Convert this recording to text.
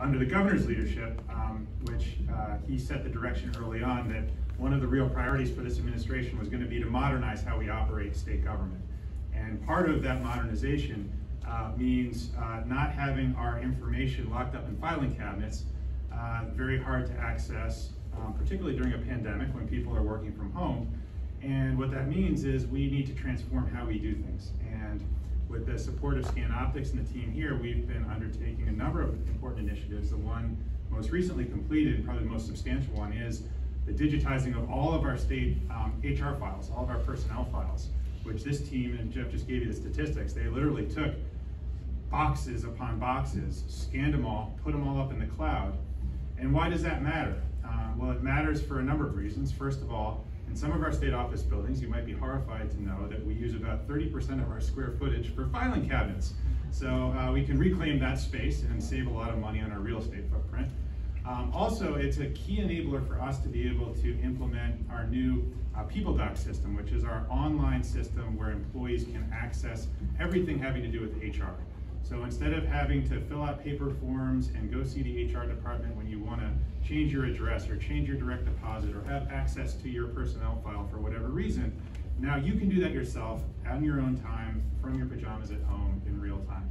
under the governor's leadership, um, which uh, he set the direction early on that one of the real priorities for this administration was going to be to modernize how we operate state government. And part of that modernization uh, means uh, not having our information locked up in filing cabinets, uh, very hard to access, um, particularly during a pandemic when people are working from home. And what that means is we need to transform how we do things. And with the support of Scan Optics and the team here, we've been undertaking a number of important initiatives. The one most recently completed, probably the most substantial one, is the digitizing of all of our state um, HR files, all of our personnel files, which this team, and Jeff just gave you the statistics, they literally took boxes upon boxes, scanned them all, put them all up in the cloud. And why does that matter? Uh, well, it matters for a number of reasons. First of all, in some of our state office buildings, you might be horrified to know that we use about 30% of our square footage for filing cabinets. So uh, we can reclaim that space and save a lot of money on our real estate footprint. Um, also, it's a key enabler for us to be able to implement our new uh, PeopleDoc system, which is our online system where employees can access everything having to do with HR. So instead of having to fill out paper forms and go see the HR department when you want to change your address or change your direct deposit or have access to your personnel file for whatever reason, now you can do that yourself on your own time from your pajamas at home in real time.